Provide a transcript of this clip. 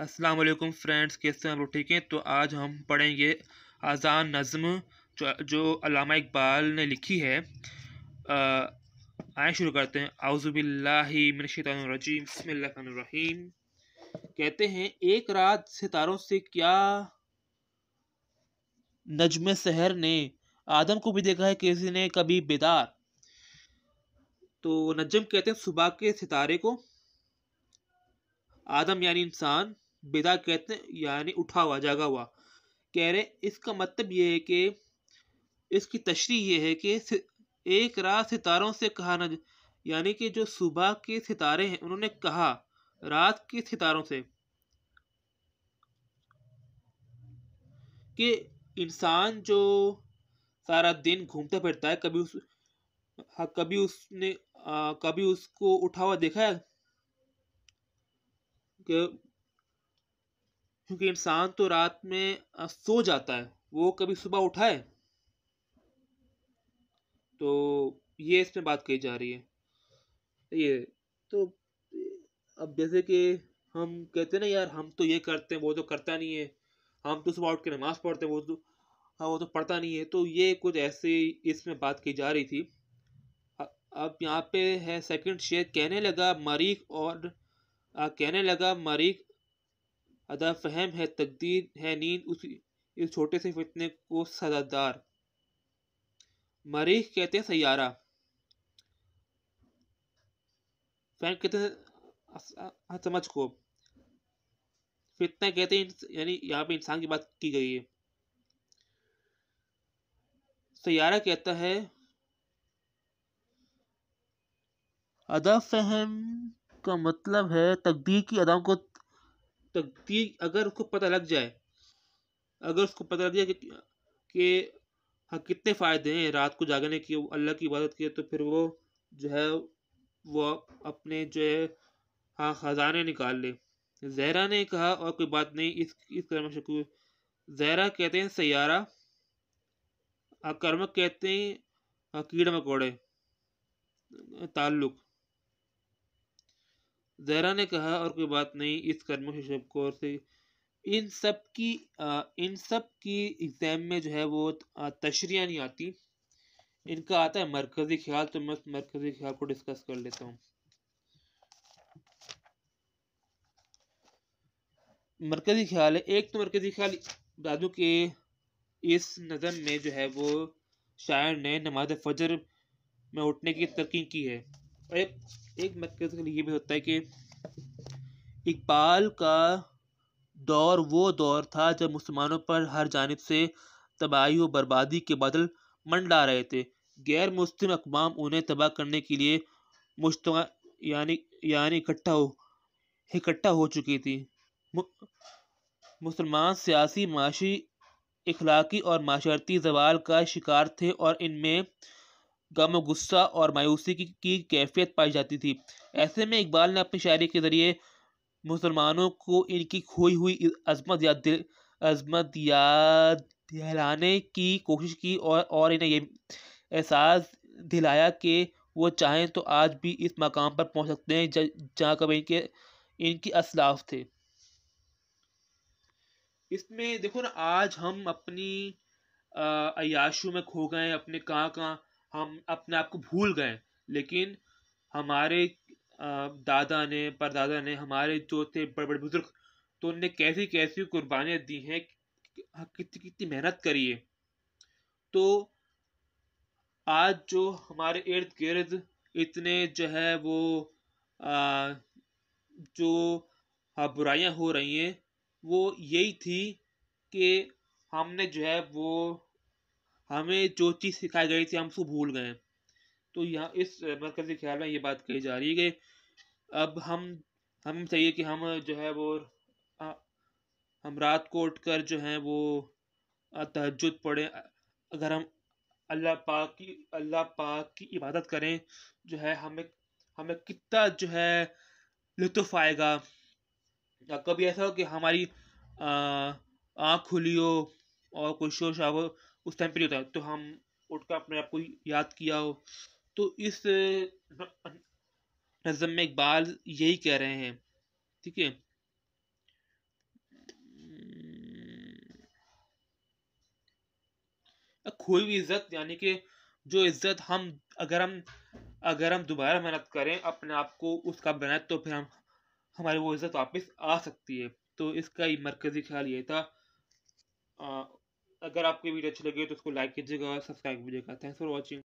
अस्सलाम वालेकुम फ्रेंड्स, कैसे हैं आप लोग? ठीक हैं? तो आज हम पढ़ेंगे आज़ान नज़म, जो जो अलामा इकबाल ने लिखी है। आए शुरू करते हैं। बिस्मिल्लाहिर्रहमानिर्रहीम कहते हैं, एक रात सितारों से क्या नजम सहर ने, आदम को भी देखा है किसी ने कभी बेदार। तो नजम कहते हैं, सुबह के सितारे को। आदम यानी इंसान बेदा कहते हैं यानी उठा हुआ जागा हुआ। कह रहे इसका मतलब ये है कि इसकी तशरी ये है कि एक रात सितारों से कहा न यानी कि जो सुबह के सितारे हैं उन्होंने कहा रात के सितारों से। कि इंसान जो सारा दिन घूमता फिरता है कभी उस हाँ, कभी उसने आ, कभी उसको उठा हुआ देखा है? कि क्योंकि इंसान तो रात में सो जाता है। वो कभी सुबह उठाए तो ये इसमें बात कही जा रही है। ये तो अब जैसे कि हम कहते हैं ना यार हम तो ये करते हैं वो तो करता नहीं है। हम तो सुबह उठ के नमाज़ पढ़ते हैं वो तो हाँ वो तो पढ़ता नहीं है। तो ये कुछ ऐसे इसमें बात की जा रही थी। अब यहाँ पे है सेकंड शेयर कहने लगा मरीक और आ, कहने लगा मरीक अदा फहम है, तकदीर है, नींद उस इस छोटे से फितने को सजादार मरीख कहते हैं सैारा फहम कहते हैं समझ को। फितना कहते हैं यानी यहाँ पे इंसान की बात की गई है। सैारा कहता है, अदा फहम का मतलब है, तकदीर की अदाओं को तकदीर अगर उसको पता लग जाए अगर उसको पता लग जाए कि, कि हाँ कितने फ़ायदे हैं रात को जागने की अल्लाह की इबादत की तो फिर वो जो है वो अपने जो है हाँ ख़जाने निकाल ले। जहरा ने कहा और कोई बात नहीं इस इस कर्म शकूर। जहरा कहते हैं सयारा। अकर्मक कहते हैं कीड़े मकोड़े। ताल्लुक़। जहरा ने कहा और कोई बात नहीं इस कर्म से कौर से इन सब की आ, इन सब की एग्ज़ाम में जो है वो तशरियाँ नहीं आती। इनका आता है मरकज़ी ख्याल तो मैं उस मरकज़ी ख्याल को डिस्कस कर लेता हूँ। मरकज़ी ख्याल है एक तो मरकज़ी ख्याल दादू के इस नज़म में जो है वो शायर ने नमाज़ फजर में उठने की तरकीब की है। और एक एक मरकज़ के लिए ये भी होता है कि इकबाल का दौर वो दौर था जब मुसलमानों पर हर जानब से तबाही व बर्बादी के बादल मंडा रहे थे। गैर मुस्लिम अकवाम उन्हें तबाह करने के लिए मुश्त यानी यानी इकट्ठा हो इकट्ठा हो चुकी थी। मुसलमान सियासी, माशी, इखलाकी और माशरती जवाल का शिकार थे और इनमें गम गुस्सा और मायूसी की, की कैफियत पाई जाती थी। ऐसे में इकबाल ने अपनी शायरी के ज़रिए मुसलमानों को इनकी खोई हुई अजमत याद अजमत याद दिलाने की कोशिश की और और इन्हें ये एहसास दिलाया कि वो चाहें तो आज भी इस मकाम पर पहुँच सकते हैं जहाँ कभी इनके इनकी असलाफ थे। इसमें देखो ना आज हम अपनी अयाशों में खो गए अपने कहाँ कहाँ हम अपने आप को भूल गए लेकिन हमारे दादा ने परदादा ने हमारे जो थे बड़े बड़े बुज़ुर्ग तो उनने कैसी कैसी कुर्बानियाँ दी हैं कितनी कितनी मेहनत करी है। तो आज जो हमारे इर्द गिर्द इतने जो है वो आ, जो बुराइयाँ हो रही हैं वो यही थी कि हमने जो है वो हमें जो चीज़ सिखाई गई थी हम उसको भूल गए तो यहाँ इस मरकज़ी ख्याल में ये बात कही जा रही है कि अब हम हम चाहिए कि हम जो है वो आ, हम रात को उठकर जो है वो तहजद पढ़ें। अगर हम अल्लाह पाक की अल्लाह पाक की इबादत करें जो है हमें हमें कितना जो है लुत्फ़ आएगा। या कभी ऐसा हो कि हमारी आँख खुली हो और कोई शोर शराब उस टाइम पर होता है। तो हम उठ कर अपने आप को याद किया हो। तो इस नज़म में इकबाल यही कह रहे हैं। ठीक है? खोई हुई इज़्ज़त यानी कि जो इज़्ज़त हम अगर हम अगर हम दोबारा मेहनत करें अपने आप को उसका बनाए तो फिर हम हमारी वो इज़्ज़त वापस आ सकती है। तो इसका मरकजी ख्याल ये था। आ, अगर आपको वीडियो अच्छी लगी तो उसको लाइक कीजिएगा सब्सक्राइब कीजिएगा थैंक्स फॉर वॉचिंग